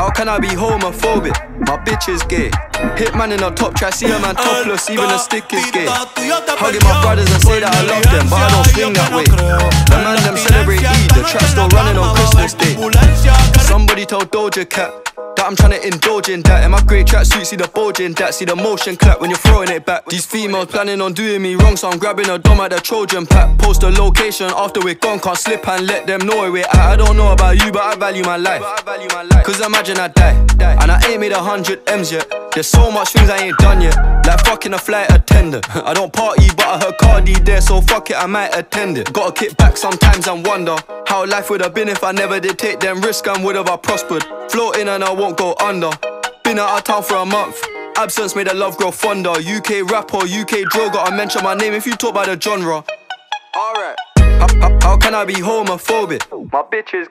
How can I be homophobic? My bitch is gay. Hitman in a top try, see a man topless, even a stick is gay. Hugging my brothers and say that I love them, but I don't swing that way. The man them celebrate Eid, the trap still running on Christmas Day. Somebody told Doja Cat that I'm trying to indulge in that. In my great tracksuit, see the bulging. that, see the motion clap when you're throwing it back. These females planning on doing me wrong, so I'm grabbing a dom at the Trojan pack. Post a location after we're gone, can't slip and let them know where we're at. I don't know about you, but I value my life. Cause imagine I die, and I ain't made a hundred M's yet. There's so much things I ain't done yet, like fucking a flight attendant. I don't party, but I heard Cardi there, so fuck it, I might attend it. Gotta kick back sometimes and wonder how life would have been if I never did take them risks and would have I prospered. Floating and I won't go under. Been out of town for a month. Absence made the love grow fonder. UK rapper, UK drill, gotta mention my name if you talk about the genre. Alright. How, how, how can I be homophobic? My bitch is